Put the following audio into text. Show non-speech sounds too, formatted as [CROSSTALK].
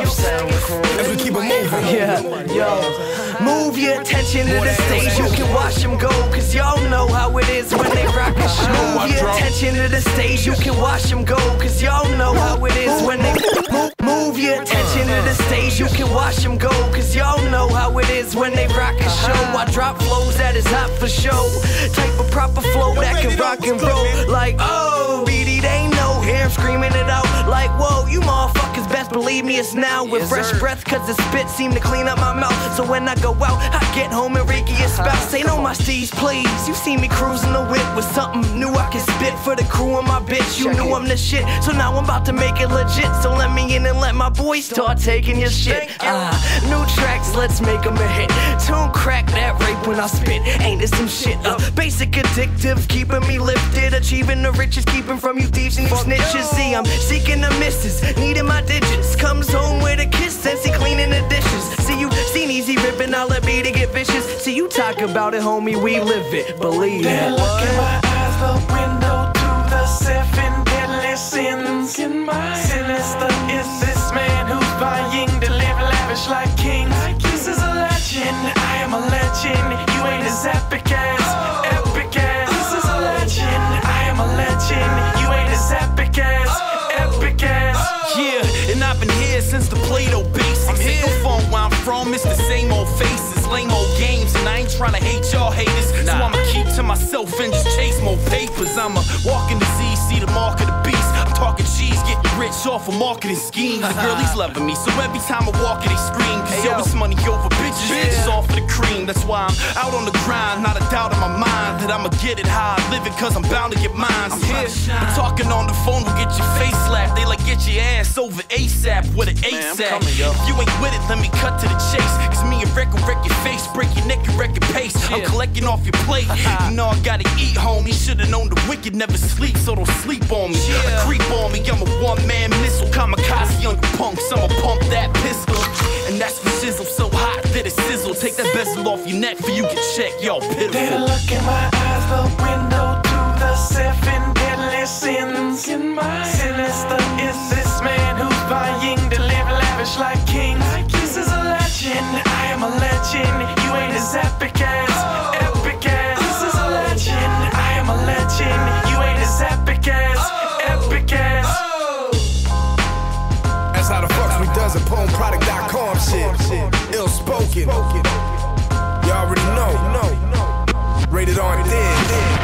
As we keep it moving. Yeah, yo. Move your attention to the stage, you can watch them go. Cause y'all know how it is when they rock a show. Move your attention to the stage, you can watch them go. Cause y'all know how it is when they. Move, move your attention to the stage, you can watch them go. Cause y'all know how it is when they rock a show. I drop flows that is hot for show. Type of proper flow that can rock and roll. Like, oh, Beedie, they know. Hear 'em screaming it out. Best believe me, it's now with fresh breath. Cause the spit seem to clean up my mouth. So when I go out, I get home and Ricky is spouse. Say no, my steez, please. You see me cruising the whip with something new I can spit for the crew and my bitch. You knew I'm the shit, so now I'm about to make it legit. So let me in and let my boys start taking your shit. Ah, new tracks, let's make 'em a hit. Tune crack that rape when I spit. Ain't this some shit? Uh, basic addictive, keeping me lifted. Achieving the riches, keeping from you thieves and you snitches. See, I'm seeking the misses, needing my digits. Comes home with a kiss, and see cleaning the dishes. See you seen easy ripping, I'll let be to get vicious. See you talk about it, homie, we live it, believe it. look in my eyes, the window to the seven deadly sins. Sinister is this man who's vying to live lavish like kings. This is a legend, I am a legend. You ain't as epic as, epic as. This is a legend, I am a legend. You ain't as epic as, epic as. Yeah, and I've been here since the Play-Doh basics. Ain't no fun where I'm from, it's the same old faces, lame old games, and I ain't tryna hate y'all haters. So I'ma keep to myself and just chase more papers. I'ma walk in the Z, see the mark of the beast. I'm talking cheese, getting rich off of marketing schemes. The [LAUGHS] girlies loving me, so every time I walk it, they scream. Cause yo, it's money over bitches, bitches off of the cream. That's why I'm out on the grind, not a doubt in my mind that I'ma get it high. Living cause I'm bound to get mine. I'm here, talking on the phone will get your face slapped. They like get your ass over ASAP with an ASAP. If you ain't with it, let me cut to the chase. Cause me and Rick will wreck your face, break your neck and wreck your pace. I'm collecting off your plate. [LAUGHS] you know I gotta eat, homie. Should've known the wicked never sleep, so don't sleep on me. A creep on me, I'm a one man missile. Kamikaze on you punks, I'ma your neck for you get checked, y'all Then pitiful. look in my eyes, the window to the seven deadly sins. In my Sinister is this man who's vying to live lavish like kings. This is a legend, I am a legend. You ain't as epic as, oh. epic as. This is a legend, I am a legend. You ain't as epic as, oh. epic as. Oh. That's how the fucks we does at poemproduct.com shit. Ill spoken. You already know. Rated on dead.